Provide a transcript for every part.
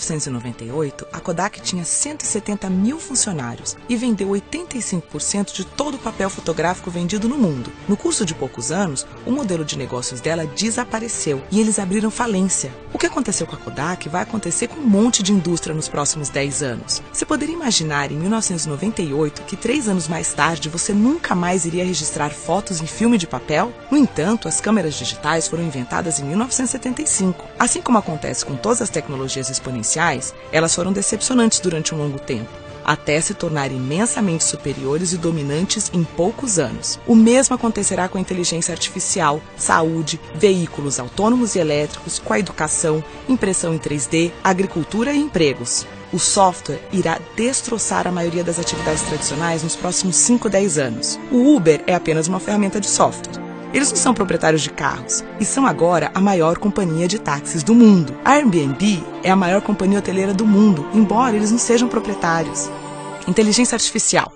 1998, a Kodak tinha 170 mil funcionários e vendeu 85% de todo o papel fotográfico vendido no mundo. No curso de poucos anos, o modelo de negócios dela desapareceu e eles abriram falência. O que aconteceu com a Kodak vai acontecer com um monte de indústria nos próximos 10 anos. Você poderia imaginar em 1998 que três anos mais tarde você nunca mais iria registrar fotos em filme de papel? No entanto, as câmeras digitais foram inventadas em 1975. Assim como acontece com todas as tecnologias exponenciais, elas foram decepcionantes durante um longo tempo até se tornarem imensamente superiores e dominantes em poucos anos. O mesmo acontecerá com a inteligência artificial, saúde, veículos autônomos e elétricos, com a educação, impressão em 3D, agricultura e empregos. O software irá destroçar a maioria das atividades tradicionais nos próximos 5 a 10 anos. O Uber é apenas uma ferramenta de software. Eles não são proprietários de carros e são agora a maior companhia de táxis do mundo. A Airbnb é a maior companhia hoteleira do mundo, embora eles não sejam proprietários. Inteligência artificial.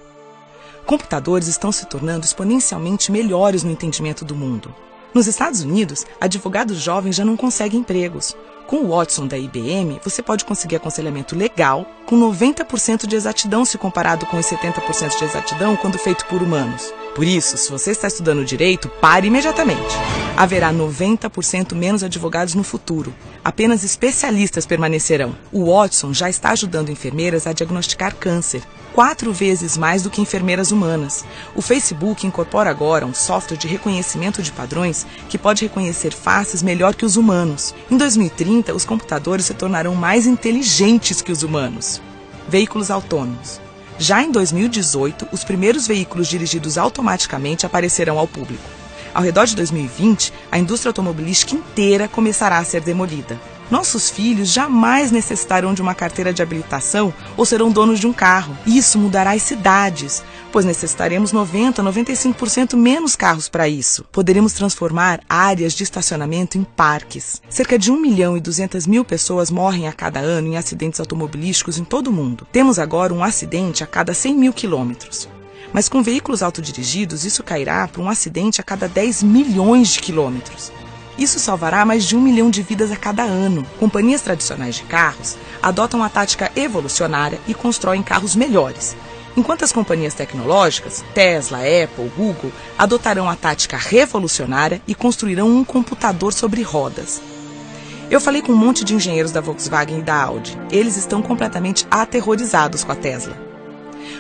Computadores estão se tornando exponencialmente melhores no entendimento do mundo. Nos Estados Unidos, advogados jovens já não conseguem empregos. Com o Watson da IBM, você pode conseguir aconselhamento legal com 90% de exatidão se comparado com os 70% de exatidão quando feito por humanos. Por isso, se você está estudando direito, pare imediatamente. Haverá 90% menos advogados no futuro. Apenas especialistas permanecerão. O Watson já está ajudando enfermeiras a diagnosticar câncer, quatro vezes mais do que enfermeiras humanas. O Facebook incorpora agora um software de reconhecimento de padrões que pode reconhecer faces melhor que os humanos. Em 2030, os computadores se tornarão mais inteligentes que os humanos. Veículos autônomos. Já em 2018, os primeiros veículos dirigidos automaticamente aparecerão ao público. Ao redor de 2020, a indústria automobilística inteira começará a ser demolida. Nossos filhos jamais necessitarão de uma carteira de habilitação ou serão donos de um carro. Isso mudará as cidades, pois necessitaremos 90, 95% menos carros para isso. Poderemos transformar áreas de estacionamento em parques. Cerca de 1 milhão e 200 mil pessoas morrem a cada ano em acidentes automobilísticos em todo o mundo. Temos agora um acidente a cada 100 mil quilômetros. Mas com veículos autodirigidos, isso cairá para um acidente a cada 10 milhões de quilômetros. Isso salvará mais de um milhão de vidas a cada ano. Companhias tradicionais de carros adotam a tática evolucionária e constroem carros melhores, Enquanto as companhias tecnológicas, Tesla, Apple, Google, adotarão a tática revolucionária e construirão um computador sobre rodas. Eu falei com um monte de engenheiros da Volkswagen e da Audi. Eles estão completamente aterrorizados com a Tesla.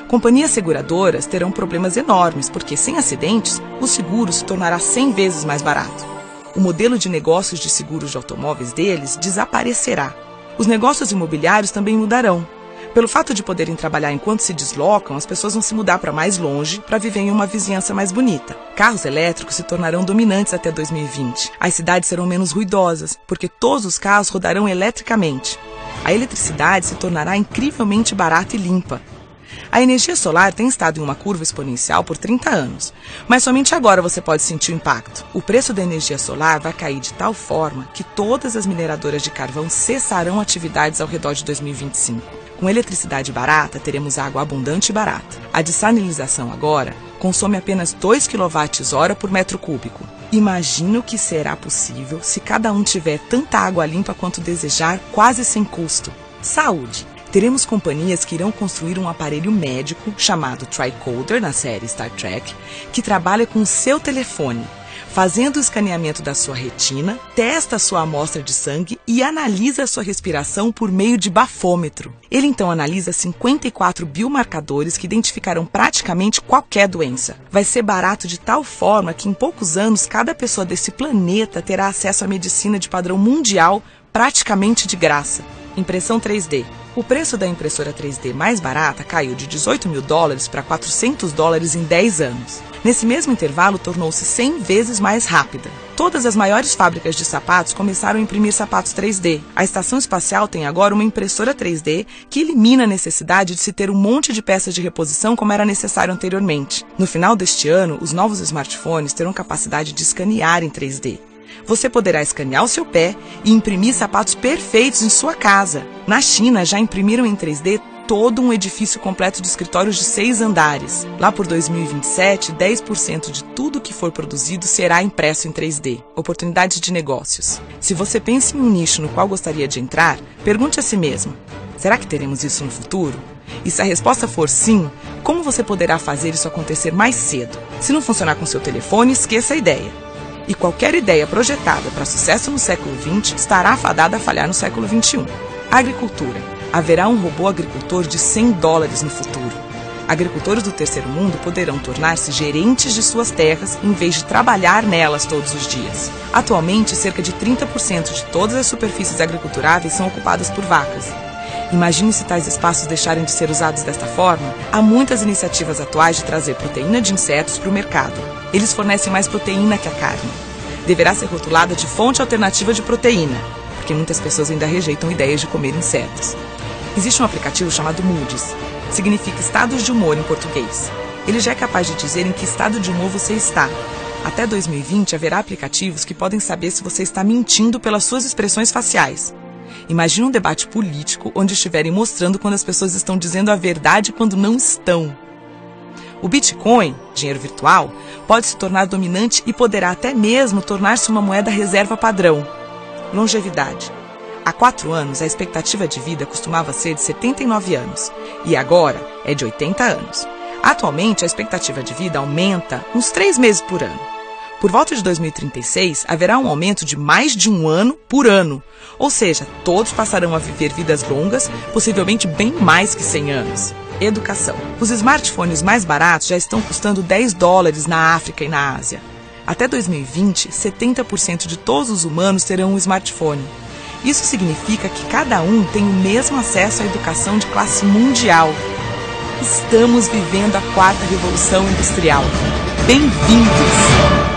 Companhias seguradoras terão problemas enormes, porque sem acidentes, o seguro se tornará 100 vezes mais barato. O modelo de negócios de seguros de automóveis deles desaparecerá. Os negócios imobiliários também mudarão. Pelo fato de poderem trabalhar enquanto se deslocam, as pessoas vão se mudar para mais longe para viver em uma vizinhança mais bonita. Carros elétricos se tornarão dominantes até 2020. As cidades serão menos ruidosas, porque todos os carros rodarão eletricamente. A eletricidade se tornará incrivelmente barata e limpa. A energia solar tem estado em uma curva exponencial por 30 anos, mas somente agora você pode sentir o impacto. O preço da energia solar vai cair de tal forma que todas as mineradoras de carvão cessarão atividades ao redor de 2025. Com eletricidade barata, teremos água abundante e barata. A dessalinização agora consome apenas 2 kWh por metro cúbico. Imagino que será possível se cada um tiver tanta água limpa quanto desejar, quase sem custo. Saúde. Teremos companhias que irão construir um aparelho médico chamado Tricoder na série Star Trek, que trabalha com seu telefone fazendo o escaneamento da sua retina, testa a sua amostra de sangue e analisa a sua respiração por meio de bafômetro. Ele então analisa 54 biomarcadores que identificarão praticamente qualquer doença. Vai ser barato de tal forma que em poucos anos cada pessoa desse planeta terá acesso à medicina de padrão mundial praticamente de graça. Impressão 3D. O preço da impressora 3D mais barata caiu de 18 mil dólares para 400 dólares em 10 anos. Nesse mesmo intervalo, tornou-se 100 vezes mais rápida. Todas as maiores fábricas de sapatos começaram a imprimir sapatos 3D. A estação espacial tem agora uma impressora 3D que elimina a necessidade de se ter um monte de peças de reposição como era necessário anteriormente. No final deste ano, os novos smartphones terão capacidade de escanear em 3D. Você poderá escanear o seu pé e imprimir sapatos perfeitos em sua casa. Na China, já imprimiram em 3D todo um edifício completo de escritórios de seis andares. Lá por 2027, 10% de tudo que for produzido será impresso em 3D. Oportunidades de negócios. Se você pensa em um nicho no qual gostaria de entrar, pergunte a si mesmo: será que teremos isso no futuro? E se a resposta for sim, como você poderá fazer isso acontecer mais cedo? Se não funcionar com seu telefone, esqueça a ideia. E qualquer ideia projetada para sucesso no século XX estará fadada a falhar no século XXI. Agricultura. Haverá um robô agricultor de 100 dólares no futuro. Agricultores do terceiro mundo poderão tornar-se gerentes de suas terras em vez de trabalhar nelas todos os dias. Atualmente, cerca de 30% de todas as superfícies agriculturáveis são ocupadas por vacas. Imagine se tais espaços deixarem de ser usados desta forma. Há muitas iniciativas atuais de trazer proteína de insetos para o mercado. Eles fornecem mais proteína que a carne. Deverá ser rotulada de fonte alternativa de proteína, porque muitas pessoas ainda rejeitam ideias de comer insetos. Existe um aplicativo chamado Moody's. Significa estados de humor em português. Ele já é capaz de dizer em que estado de humor você está. Até 2020 haverá aplicativos que podem saber se você está mentindo pelas suas expressões faciais. Imagine um debate político onde estiverem mostrando quando as pessoas estão dizendo a verdade quando não estão. O Bitcoin, dinheiro virtual, pode se tornar dominante e poderá até mesmo tornar-se uma moeda reserva padrão. Longevidade. Há quatro anos, a expectativa de vida costumava ser de 79 anos e agora é de 80 anos. Atualmente, a expectativa de vida aumenta uns três meses por ano. Por volta de 2036, haverá um aumento de mais de um ano por ano. Ou seja, todos passarão a viver vidas longas, possivelmente bem mais que 100 anos. Educação. Os smartphones mais baratos já estão custando 10 dólares na África e na Ásia. Até 2020, 70% de todos os humanos terão um smartphone. Isso significa que cada um tem o mesmo acesso à educação de classe mundial. Estamos vivendo a quarta revolução industrial. Bem-vindos!